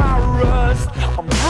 my rust. I'm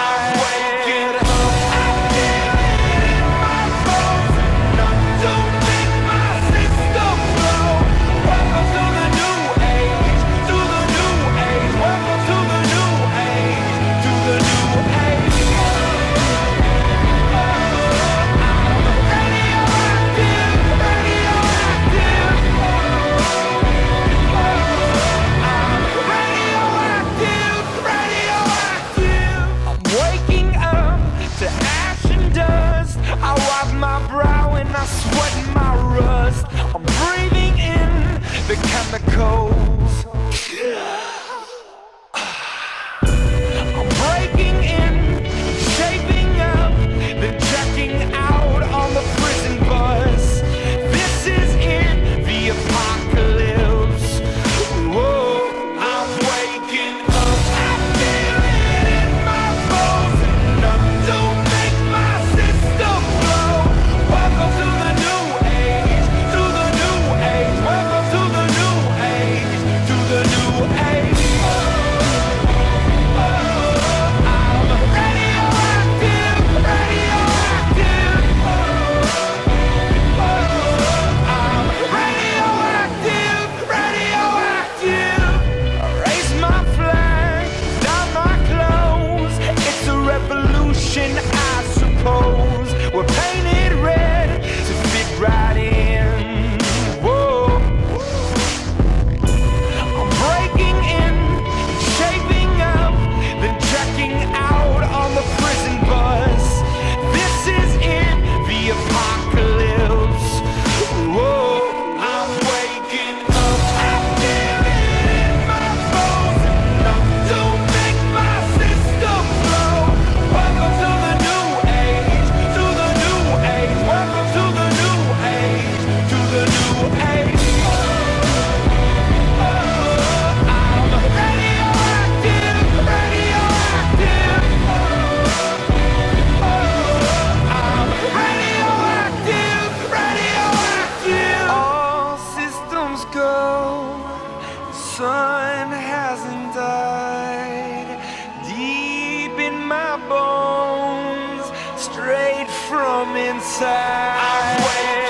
straight from inside.